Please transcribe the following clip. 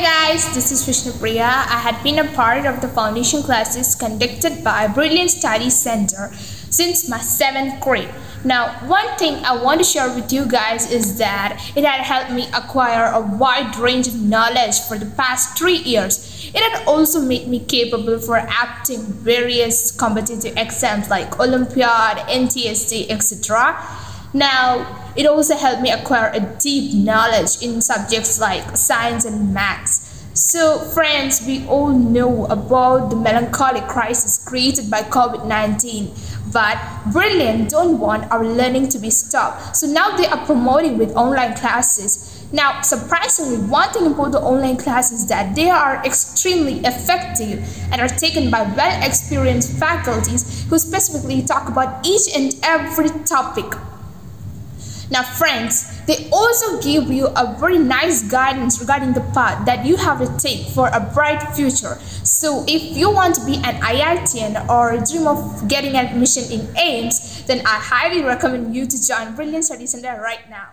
guys, this is Vishnupriya. I had been a part of the foundation classes conducted by Brilliant Study Center since my 7th grade. Now, one thing I want to share with you guys is that it had helped me acquire a wide range of knowledge for the past 3 years. It had also made me capable for acting various competitive exams like Olympiad, NTSE, etc. Now, it also helped me acquire a deep knowledge in subjects like science and maths. So, friends, we all know about the melancholic crisis created by COVID 19, but Brilliant don't want our learning to be stopped. So, now they are promoting with online classes. Now, surprisingly, one thing about the online classes that they are extremely effective and are taken by well experienced faculties who specifically talk about each and every topic now friends, they also give you a very nice guidance regarding the path that you have to take for a bright future. So if you want to be an IITian or dream of getting admission in AIIMS, then I highly recommend you to join Brilliant Study Center right now.